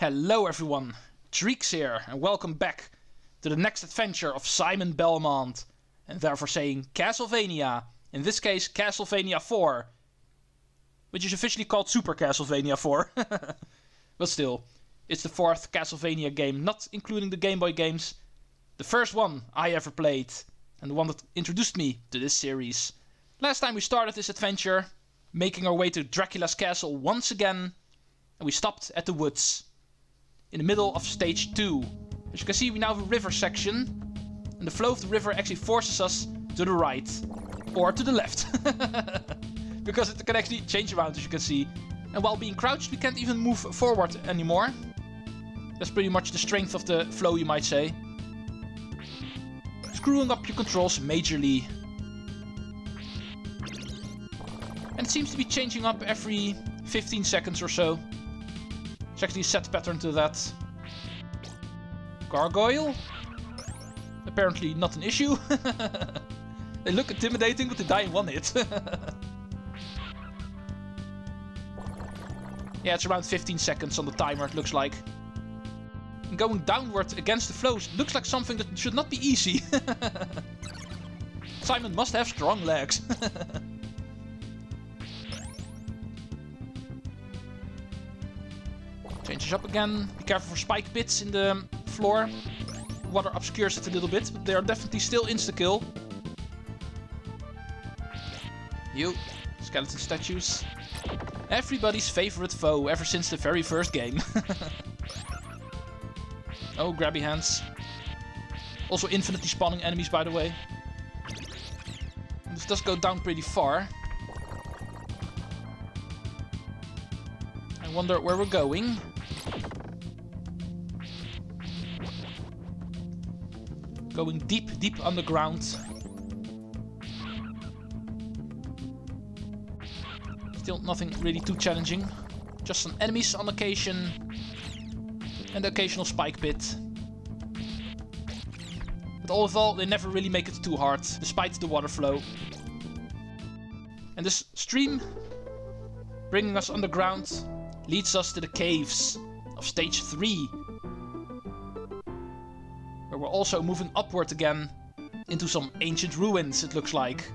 Hello everyone, Treecks here, and welcome back to the next adventure of Simon Belmont, and therefore saying Castlevania, in this case Castlevania 4, which is officially called Super Castlevania 4, but still, it's the fourth Castlevania game, not including the Game Boy games, the first one I ever played, and the one that introduced me to this series. Last time we started this adventure, making our way to Dracula's castle once again, and we stopped at the woods in the middle of stage 2. As you can see, we now have a river section, and the flow of the river actually forces us to the right, or to the left. because it can actually change around, as you can see. And while being crouched, we can't even move forward anymore. That's pretty much the strength of the flow, you might say. Screwing up your controls majorly. And it seems to be changing up every 15 seconds or so. Actually a set pattern to that. Gargoyle? Apparently not an issue. they look intimidating, but they die in one hit. yeah, it's around 15 seconds on the timer, it looks like. And going downward against the flows looks like something that should not be easy. Simon must have strong legs. Changes up again. Be careful for spike bits in the floor. Water obscures it a little bit, but they are definitely still insta-kill. You. Skeleton statues. Everybody's favorite foe ever since the very first game. oh, grabby hands. Also infinitely spawning enemies, by the way. This does go down pretty far. I wonder where we're going. Going deep, deep underground. Still nothing really too challenging. Just some enemies on occasion. And the occasional spike pit. But all of all, they never really make it too hard, despite the water flow. And this stream, bringing us underground, leads us to the caves of stage 3 we're also moving upward again into some ancient ruins, it looks like.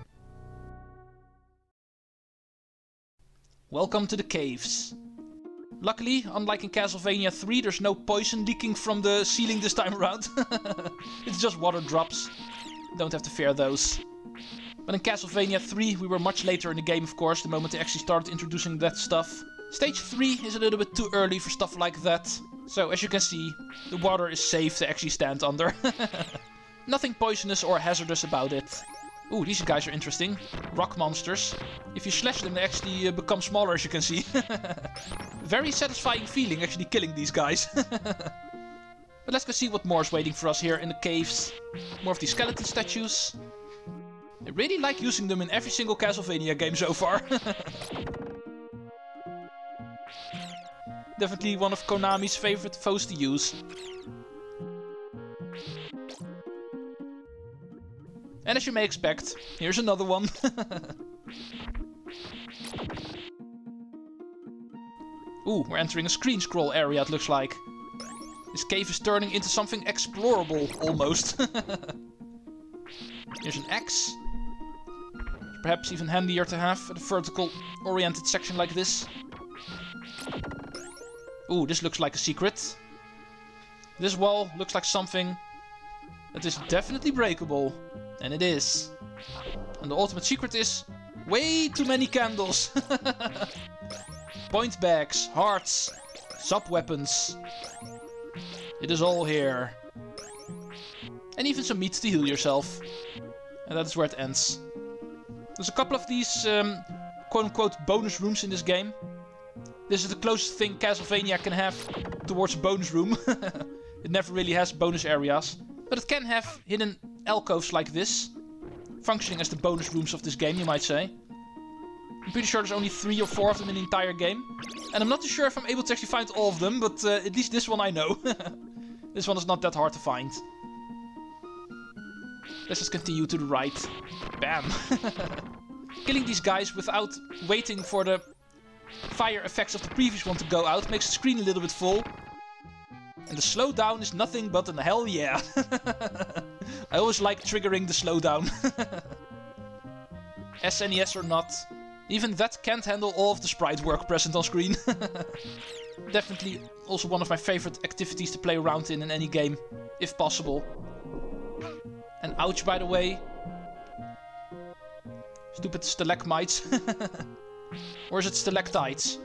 Welcome to the caves. Luckily, unlike in Castlevania 3, there's no poison leaking from the ceiling this time around. it's just water drops. Don't have to fear those. But in Castlevania 3, we were much later in the game, of course, the moment they actually started introducing that stuff. Stage 3 is a little bit too early for stuff like that. So as you can see, the water is safe to actually stand under. Nothing poisonous or hazardous about it. Ooh, these guys are interesting. Rock monsters. If you slash them, they actually uh, become smaller, as you can see. Very satisfying feeling, actually killing these guys. but let's go see what more is waiting for us here in the caves. More of these skeleton statues. I really like using them in every single Castlevania game so far. Definitely one of Konami's favorite foes to use. And as you may expect, here's another one. Ooh, we're entering a screen scroll area it looks like. This cave is turning into something explorable, almost. Here's an axe. Perhaps even handier to have at a vertical oriented section like this. Ooh, this looks like a secret. This wall looks like something that is definitely breakable. And it is. And the ultimate secret is way too many candles. Point bags, hearts, sub weapons. It is all here. And even some meat to heal yourself. And that is where it ends. There's a couple of these um, quote-unquote bonus rooms in this game. This is the closest thing Castlevania can have towards a bonus room. it never really has bonus areas. But it can have hidden alcoves like this. Functioning as the bonus rooms of this game, you might say. I'm pretty sure there's only three or four of them in the entire game. And I'm not too sure if I'm able to actually find all of them, but uh, at least this one I know. this one is not that hard to find. Let's just continue to the right. Bam. Killing these guys without waiting for the fire effects of the previous one to go out makes the screen a little bit full. And the slowdown is nothing but an hell yeah. I always like triggering the slowdown. SNES or not, even that can't handle all of the sprite work present on screen. Definitely also one of my favorite activities to play around in in any game, if possible. And ouch, by the way. Stupid stalagmites. Or is it stalactites?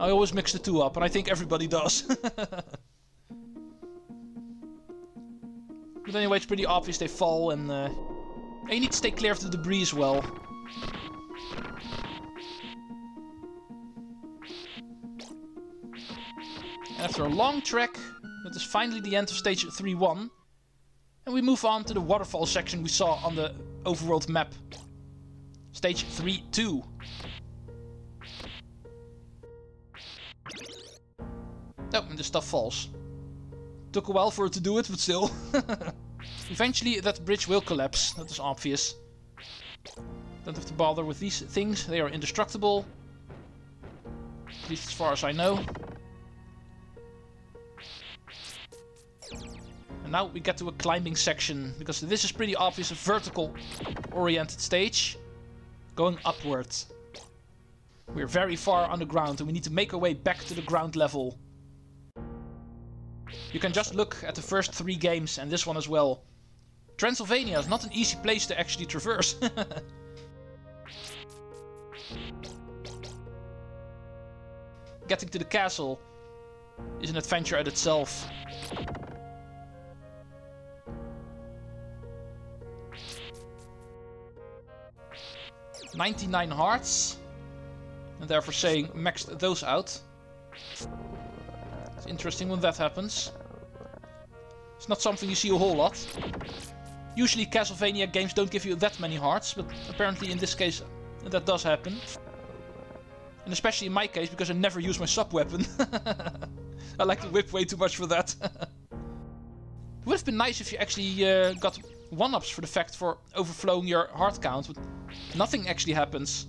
I always mix the two up, and I think everybody does. but anyway, it's pretty obvious they fall, and uh, you need to stay clear of the debris as well. After a long trek, that is finally the end of stage 3-1. And we move on to the waterfall section we saw on the overworld map. Stage 3-2. Oh, and the stuff falls. Took a while for it to do it, but still. Eventually that bridge will collapse, that is obvious. Don't have to bother with these things, they are indestructible. At least as far as I know. And now we get to a climbing section, because this is pretty obvious a vertical oriented stage. Going upwards. We're very far underground and we need to make our way back to the ground level. You can just look at the first three games and this one as well. Transylvania is not an easy place to actually traverse. Getting to the castle is an adventure at itself. 99 hearts. And therefore saying max those out. It's interesting when that happens. It's not something you see a whole lot. Usually Castlevania games don't give you that many hearts, but apparently in this case that does happen. And especially in my case, because I never use my sub-weapon. I like to whip way too much for that. it would have been nice if you actually uh, got one-ups for the fact for overflowing your heart count, but nothing actually happens.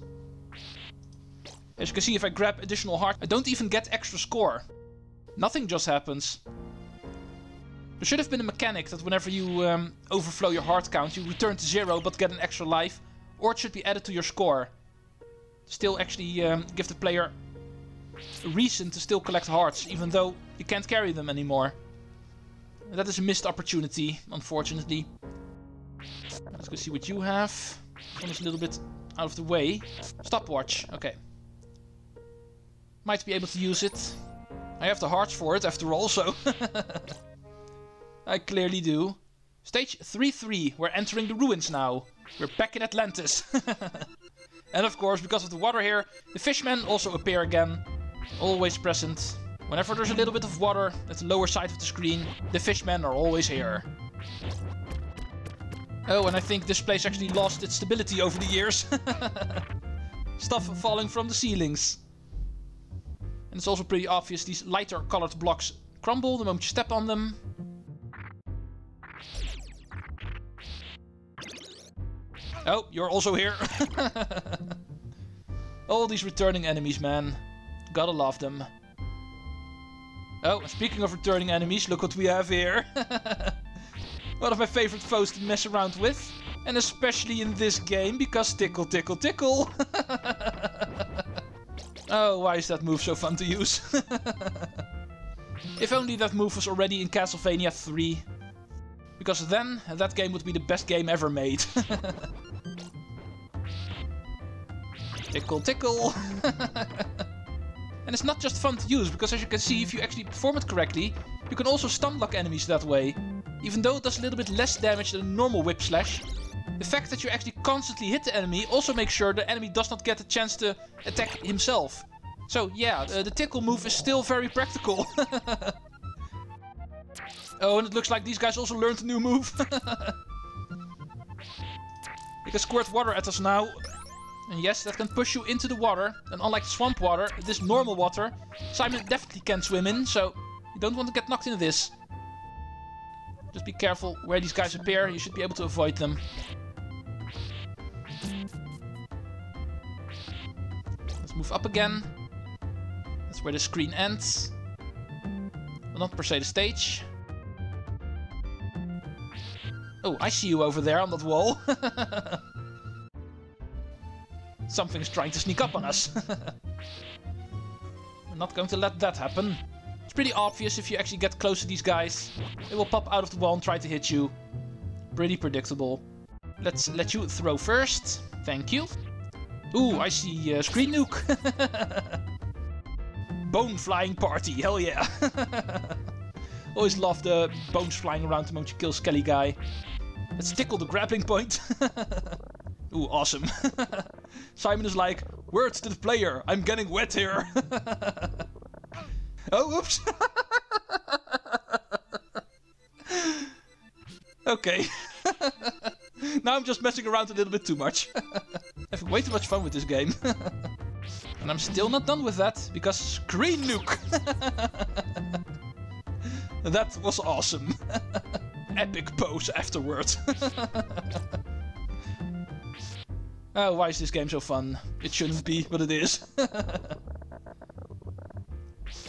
As you can see, if I grab additional heart, I don't even get extra score. Nothing just happens. There should have been a mechanic that whenever you um, overflow your heart count, you return to zero but get an extra life, or it should be added to your score. Still actually um, give the player a reason to still collect hearts, even though you can't carry them anymore. That is a missed opportunity, unfortunately. Let's go see what you have. One is a little bit out of the way. Stopwatch, okay. Might be able to use it. I have the hearts for it after all, so... I clearly do. Stage 3-3, we're entering the ruins now. We're back in Atlantis. and of course, because of the water here, the fishmen also appear again. Always present. Whenever there's a little bit of water at the lower side of the screen, the fishmen are always here. Oh, and I think this place actually lost its stability over the years. Stuff falling from the ceilings. And it's also pretty obvious these lighter colored blocks crumble the moment you step on them. Oh, you're also here. All these returning enemies, man. Gotta love them. Oh, speaking of returning enemies, look what we have here. One of my favorite foes to mess around with. And especially in this game, because tickle, tickle, tickle. oh, why is that move so fun to use? if only that move was already in Castlevania 3. Because then, that game would be the best game ever made. tickle, tickle. and it's not just fun to use, because as you can see, if you actually perform it correctly, you can also stun lock enemies that way. Even though it does a little bit less damage than a normal whip slash, the fact that you actually constantly hit the enemy also makes sure the enemy does not get a chance to attack himself. So yeah, the, the tickle move is still very practical. oh, and it looks like these guys also learned a new move. they can squirt water at us now. And yes, that can push you into the water. And unlike swamp water, this normal water, Simon definitely can swim in, so you don't want to get knocked into this. Just be careful where these guys appear. You should be able to avoid them. Move up again. That's where the screen ends. but not per se the stage. Oh, I see you over there on that wall. Something's trying to sneak up on us. We're not going to let that happen. It's pretty obvious if you actually get close to these guys. They will pop out of the wall and try to hit you. Pretty predictable. Let's let you throw first. Thank you. Ooh, I see uh, Screen Nuke. Bone flying party, hell yeah. Always love the bones flying around the moment you kill Skelly guy. Let's tickle the grappling point. Ooh, awesome. Simon is like, words to the player, I'm getting wet here. oh, oops. okay. now I'm just messing around a little bit too much. Way too much fun with this game. and I'm still not done with that, because Screen Nuke! that was awesome. Epic pose afterwards. oh, why is this game so fun? It shouldn't be, but it is.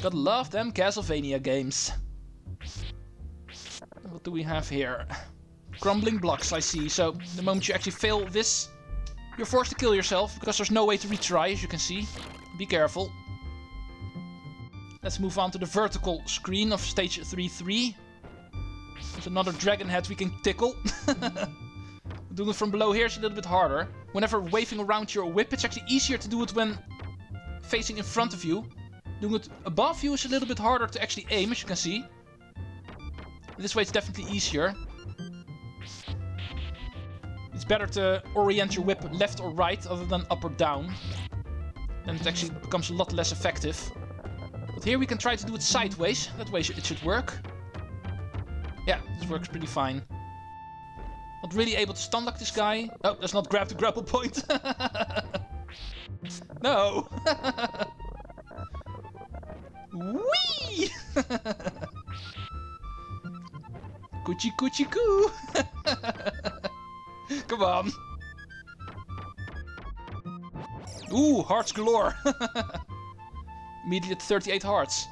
Gotta love them Castlevania games. What do we have here? Crumbling blocks, I see. So, the moment you actually fail this, you're forced to kill yourself, because there's no way to retry, as you can see. Be careful. Let's move on to the vertical screen of stage 3-3. There's another dragon head we can tickle. Doing it from below here is a little bit harder. Whenever waving around your whip, it's actually easier to do it when facing in front of you. Doing it above you is a little bit harder to actually aim, as you can see. This way it's definitely easier. It's better to orient your whip left or right other than up or down. Then it actually becomes a lot less effective. But here we can try to do it sideways. That way it should work. Yeah, this works pretty fine. Not really able to stun lock this guy. Oh, let's not grab the grapple point. no! Whee! Coochie coochie coo! Come on. Ooh, hearts galore. Immediate 38 hearts.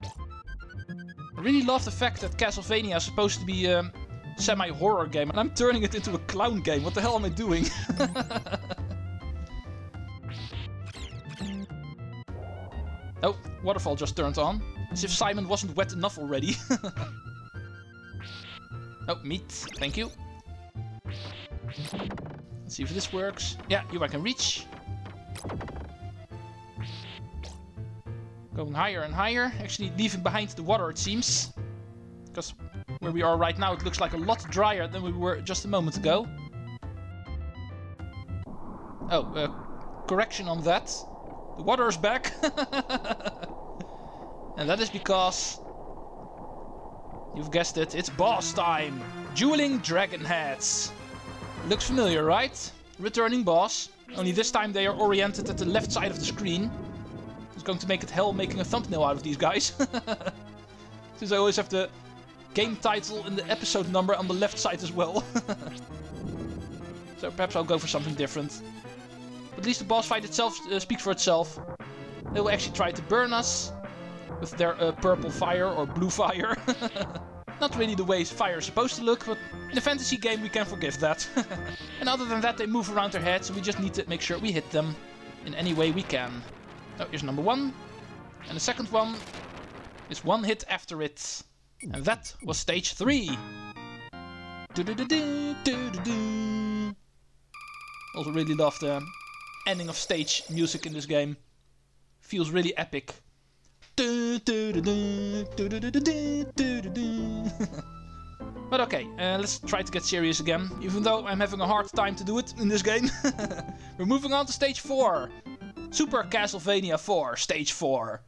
I really love the fact that Castlevania is supposed to be a semi-horror game, and I'm turning it into a clown game. What the hell am I doing? oh, waterfall just turned on. As if Simon wasn't wet enough already. oh, meat. Thank you. Let's see if this works. Yeah, you I can reach. Going higher and higher. Actually leaving behind the water, it seems. Because where we are right now, it looks like a lot drier than we were just a moment ago. Oh, uh, correction on that. The water is back. and that is because... You've guessed it, it's boss time! Dueling Dragon Heads! Looks familiar, right? Returning boss. Only this time they are oriented at the left side of the screen. It's going to make it hell making a thumbnail out of these guys. Since I always have the game title and the episode number on the left side as well. so perhaps I'll go for something different. But at least the boss fight itself uh, speaks for itself. They will actually try to burn us with their uh, purple fire or blue fire. Not really the way fire is supposed to look, but in a fantasy game we can forgive that. and other than that, they move around their heads, so we just need to make sure we hit them in any way we can. Oh, here's number one. And the second one is one hit after it. And that was stage three. Also really love the ending of stage music in this game. Feels really epic. but okay, uh, let's try to get serious again. Even though I'm having a hard time to do it in this game. We're moving on to stage 4. Super Castlevania 4, stage 4.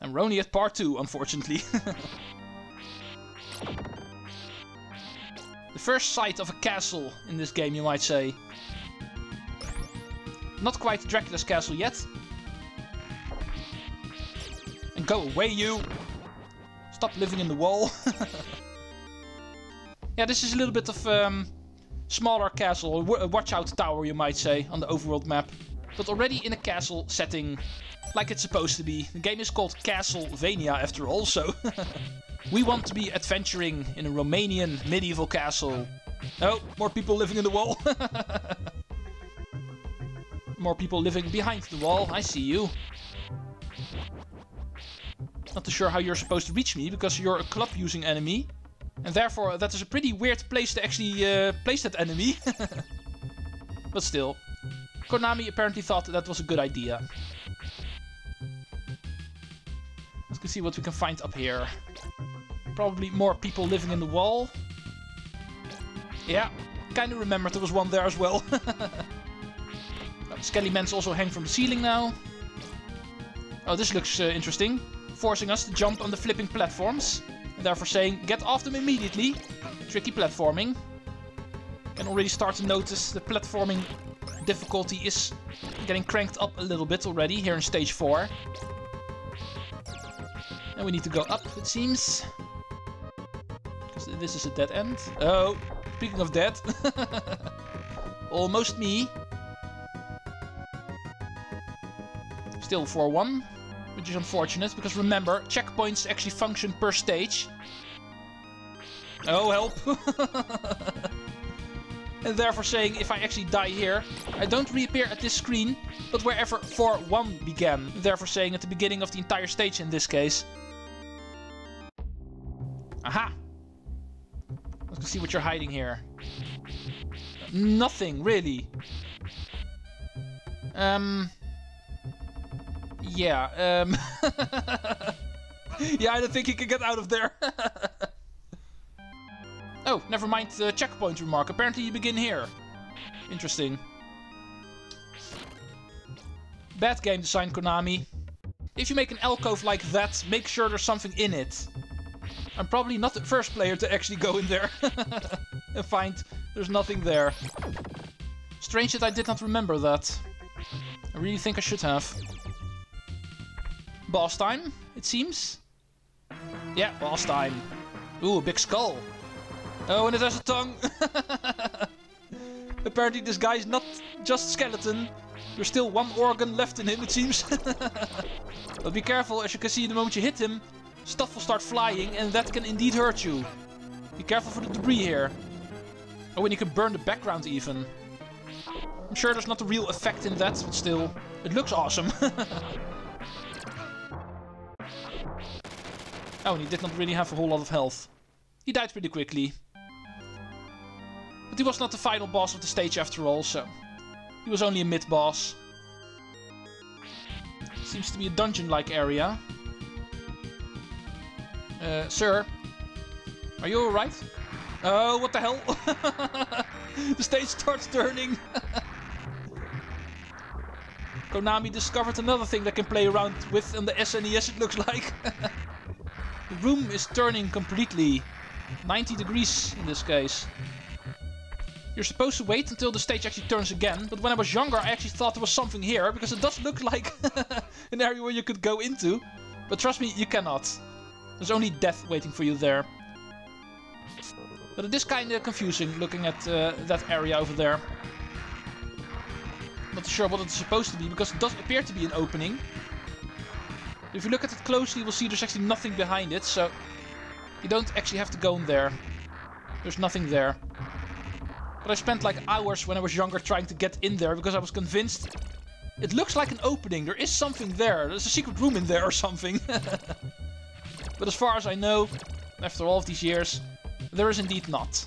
And we're only at part 2, unfortunately. the first sight of a castle in this game, you might say. Not quite Dracula's castle yet, go away, you! Stop living in the wall. yeah, this is a little bit of um, smaller castle, a watch out tower, you might say, on the overworld map. but already in a castle setting like it's supposed to be. The game is called Castlevania after all, so we want to be adventuring in a Romanian medieval castle. Oh, more people living in the wall. more people living behind the wall. I see you. Not too sure how you're supposed to reach me, because you're a club-using enemy. And therefore, that is a pretty weird place to actually uh, place that enemy. but still. Konami apparently thought that was a good idea. Let's see what we can find up here. Probably more people living in the wall. Yeah, kind of remembered there was one there as well. Skelly Mans also hang from the ceiling now. Oh, this looks uh, interesting. Forcing us to jump on the flipping platforms. And therefore saying, get off them immediately. Tricky platforming. Can already start to notice the platforming difficulty is getting cranked up a little bit already here in stage 4. And we need to go up, it seems. Because this is a dead end. Oh, speaking of dead. Almost me. Still 4-1, which is unfortunate, because remember, checkpoints actually function per stage. Oh, help! and therefore saying if I actually die here, I don't reappear at this screen, but wherever 4-1 began. Therefore saying at the beginning of the entire stage in this case. Aha! Let's see what you're hiding here. Nothing, really. Um... Yeah, um... yeah, I don't think he can get out of there. oh, never mind the checkpoint remark. Apparently you begin here. Interesting. Bad game design, Konami. If you make an alcove like that, make sure there's something in it. I'm probably not the first player to actually go in there and find there's nothing there. Strange that I did not remember that. I really think I should have. Boss time, it seems. Yeah, boss time. Ooh, a big skull. Oh, and it has a tongue. Apparently this guy is not just skeleton. There's still one organ left in him, it seems. but be careful, as you can see the moment you hit him, stuff will start flying and that can indeed hurt you. Be careful for the debris here. Oh, and you can burn the background even. I'm sure there's not a real effect in that, but still, it looks awesome. oh, and he did not really have a whole lot of health. He died pretty quickly. But he was not the final boss of the stage after all, so... He was only a mid-boss. Seems to be a dungeon-like area. Uh, sir. Are you alright? Oh, what the hell? the stage starts turning. Konami discovered another thing that can play around with on the SNES it looks like. the room is turning completely. 90 degrees in this case. You're supposed to wait until the stage actually turns again, but when I was younger I actually thought there was something here, because it does look like an area where you could go into. But trust me, you cannot. There's only death waiting for you there. But it is kind of confusing looking at uh, that area over there. Not sure what it's supposed to be, because it does appear to be an opening. If you look at it closely, you will see there's actually nothing behind it, so... You don't actually have to go in there. There's nothing there. But I spent like hours when I was younger trying to get in there, because I was convinced... It looks like an opening, there is something there. There's a secret room in there or something. But as far as I know, after all of these years, there is indeed not.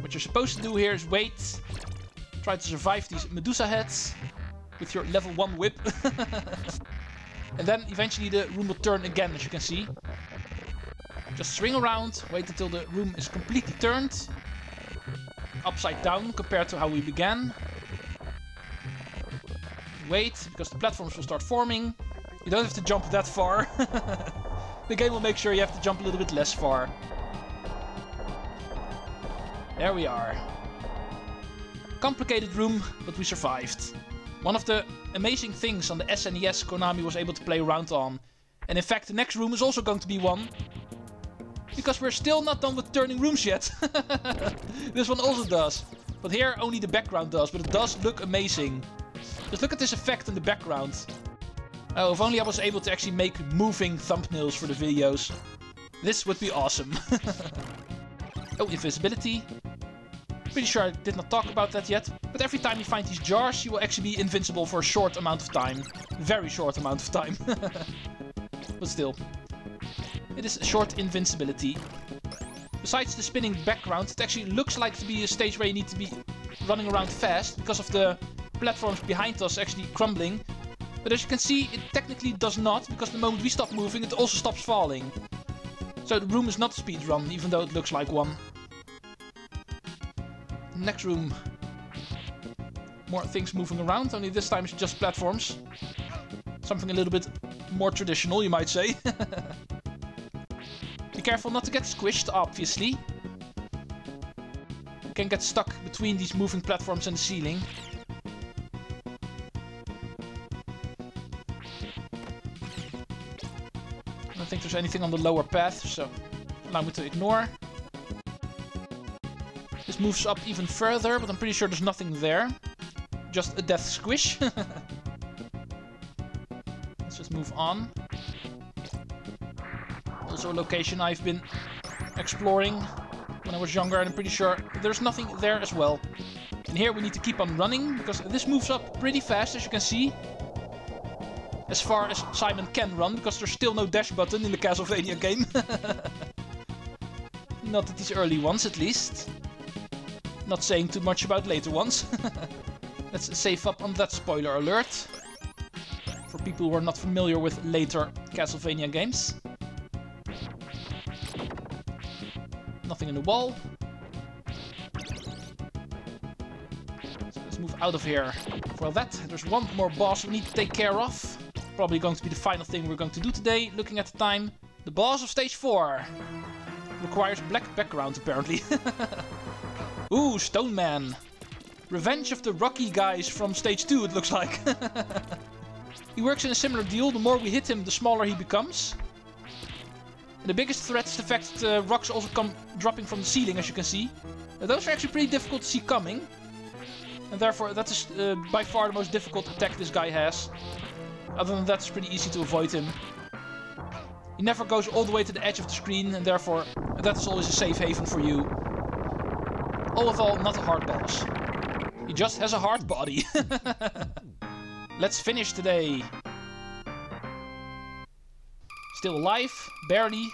What you're supposed to do here is wait, try to survive these Medusa heads with your level 1 whip. and then eventually the room will turn again, as you can see. Just swing around, wait until the room is completely turned. Upside down compared to how we began. Wait, because the platforms will start forming. You don't have to jump that far. the game will make sure you have to jump a little bit less far. There we are. Complicated room, but we survived. One of the amazing things on the SNES Konami was able to play around on. And in fact, the next room is also going to be one. Because we're still not done with turning rooms yet. this one also does. But here only the background does, but it does look amazing. Just look at this effect in the background. Oh, if only I was able to actually make moving thumbnails for the videos. This would be awesome. oh, invisibility. Pretty sure I did not talk about that yet. But every time you find these jars, you will actually be invincible for a short amount of time. Very short amount of time. but still. It is a short invincibility. Besides the spinning background, it actually looks like to be a stage where you need to be running around fast because of the platforms behind us actually crumbling. But as you can see, it technically does not, because the moment we stop moving, it also stops falling. So the room is not a speed run, even though it looks like one. Next room. More things moving around, only this time it's just platforms. Something a little bit more traditional, you might say. Be careful not to get squished, obviously. You can get stuck between these moving platforms and the ceiling. I don't think there's anything on the lower path, so allow me to ignore. Moves up even further, but I'm pretty sure there's nothing there. Just a death squish. Let's just move on. Also a location I've been exploring when I was younger, and I'm pretty sure there's nothing there as well. And here we need to keep on running, because this moves up pretty fast, as you can see. As far as Simon can run, because there's still no dash button in the Castlevania game. Not at these early ones, at least. Not saying too much about later ones. Let's save up on that spoiler alert. For people who are not familiar with later Castlevania games. Nothing in the wall. So let's move out of here. For that, there's one more boss we need to take care of. Probably going to be the final thing we're going to do today, looking at the time. The boss of stage 4. Requires black background, apparently. Ooh, Stone Man. Revenge of the Rocky guys from stage 2, it looks like. he works in a similar deal. The more we hit him, the smaller he becomes. And the biggest threat is the fact that uh, rocks also come dropping from the ceiling, as you can see. Uh, those are actually pretty difficult to see coming. And therefore, that is uh, by far the most difficult attack this guy has. Other than that, it's pretty easy to avoid him. He never goes all the way to the edge of the screen, and therefore, that is always a safe haven for you. All of all, not a hard boss. He just has a hard body. Let's finish today. Still alive, barely,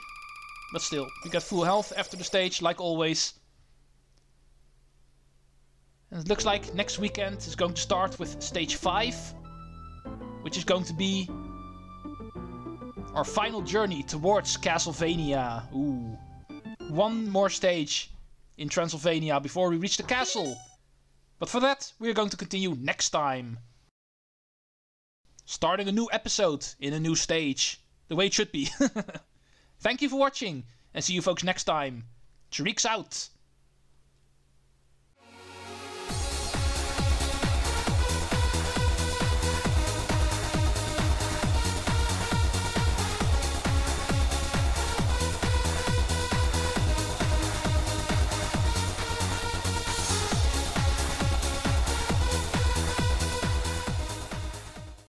but still. We got full health after the stage, like always. And it looks like next weekend is going to start with stage 5, which is going to be our final journey towards Castlevania. Ooh. One more stage in Transylvania before we reach the castle. But for that, we are going to continue next time. Starting a new episode in a new stage. The way it should be. Thank you for watching, and see you folks next time. Treecks out.